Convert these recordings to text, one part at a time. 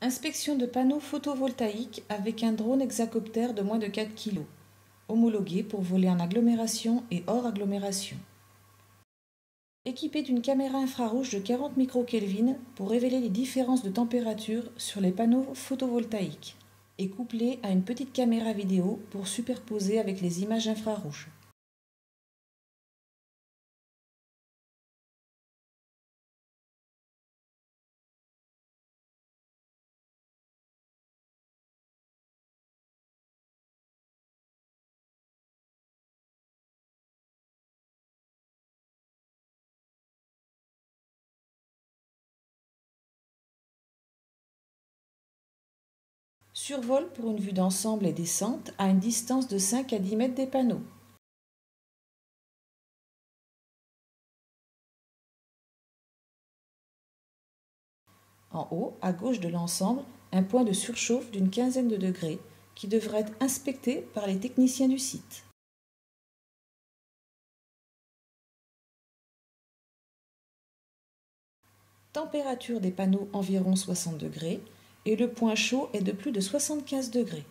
Inspection de panneaux photovoltaïques avec un drone hexacoptère de moins de 4 kg, homologué pour voler en agglomération et hors agglomération. Équipé d'une caméra infrarouge de 40 microkelvin pour révéler les différences de température sur les panneaux photovoltaïques et couplé à une petite caméra vidéo pour superposer avec les images infrarouges. Survol pour une vue d'ensemble et descente à une distance de 5 à 10 mètres des panneaux. En haut, à gauche de l'ensemble, un point de surchauffe d'une quinzaine de degrés qui devrait être inspecté par les techniciens du site. Température des panneaux environ 60 degrés, et le point chaud est de plus de 75 degrés.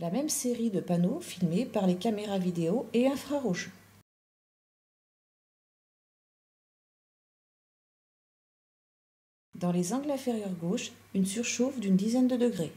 La même série de panneaux filmés par les caméras vidéo et infrarouges. Dans les angles inférieurs gauche, une surchauffe d'une dizaine de degrés.